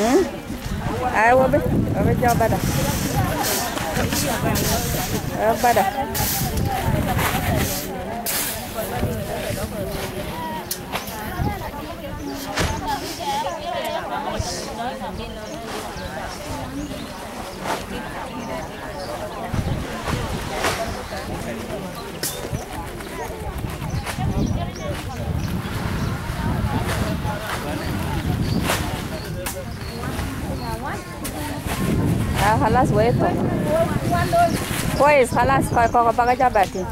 ừ. à qua bên qua bên cho ba đà à, ờ, ba đà Thank you. Ah, halas weko. Pues halas kwa kwa baga jabati.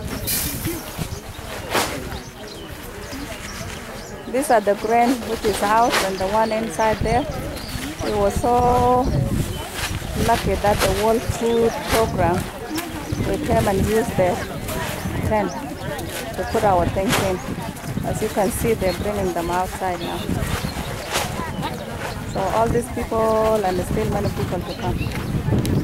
These are the grand which is out and the one inside there. We were so lucky that the World Food Program we came and used the tent to put our things in. As you can see, they're bringing them outside now for all these people and still many people to come.